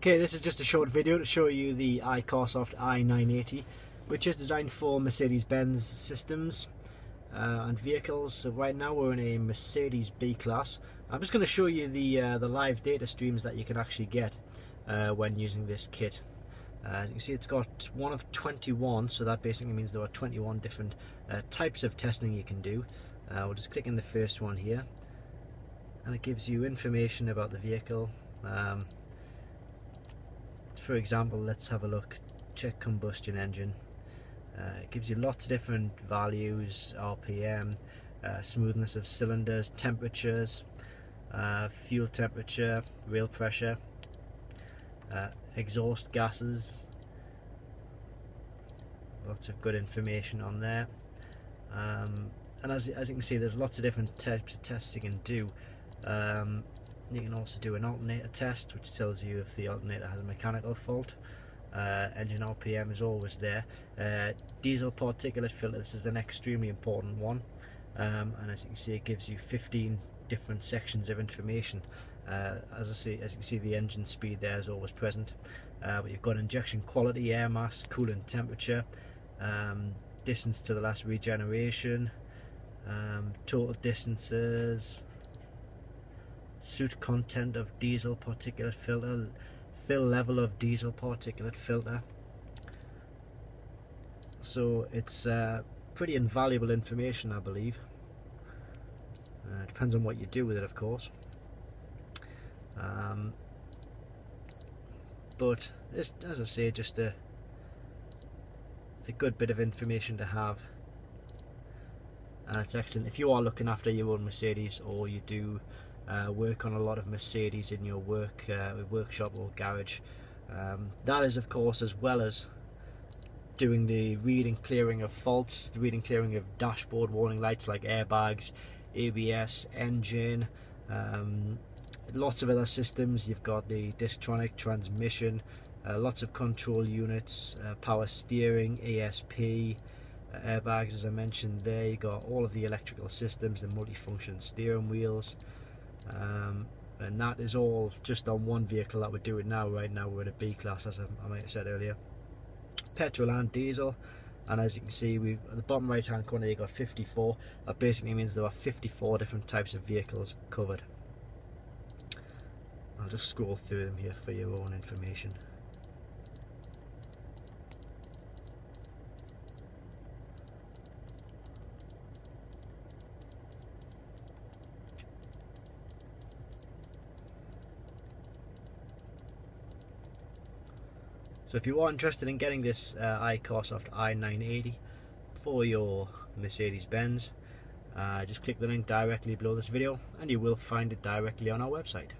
Okay, this is just a short video to show you the iCarSoft i980, which is designed for Mercedes-Benz systems uh, and vehicles. So right now we're in a Mercedes B-Class. I'm just going to show you the uh, the live data streams that you can actually get uh, when using this kit. Uh, you can see it's got one of 21, so that basically means there are 21 different uh, types of testing you can do. Uh, we'll just click in the first one here, and it gives you information about the vehicle. Um, for example let's have a look. Check combustion engine. Uh, it gives you lots of different values RPM uh, smoothness of cylinders temperatures uh, fuel temperature wheel pressure uh, exhaust gases. Lots of good information on there. Um, and as, as you can see there's lots of different types of tests you can do. Um, you can also do an alternator test which tells you if the alternator has a mechanical fault. Uh, engine RPM is always there. Uh, diesel particulate filter, this is an extremely important one. Um, and as you can see it gives you 15 different sections of information. Uh, as I see, as you can see the engine speed there is always present. Uh, but you've got injection quality, air mass, coolant temperature, um, distance to the last regeneration, um, total distances, soot content of diesel particulate filter, fill level of diesel particulate filter. So it's uh, pretty invaluable information, I believe. Uh, depends on what you do with it, of course. Um, but this, as I say, just a a good bit of information to have and it's excellent if you are looking after your own Mercedes or you do uh, work on a lot of Mercedes in your work uh, workshop or garage. Um, that is of course as well as doing the reading clearing of faults, the reading clearing of dashboard warning lights like airbags, ABS, engine, um, lots of other systems. You've got the Distronic transmission, uh, lots of control units, uh, power steering, ESP, uh, airbags as I mentioned there. You've got all of the electrical systems, the multifunction steering wheels, um, and that is all just on one vehicle that we're doing now. Right now we're in a B class as I, I might have said earlier. Petrol and diesel. And as you can see we at the bottom right hand corner you got 54 that basically means there are 54 different types of vehicles covered. I'll just scroll through them here for your own information So if you are interested in getting this uh, iCarSoft i980 for your Mercedes-Benz, uh, just click the link directly below this video and you will find it directly on our website.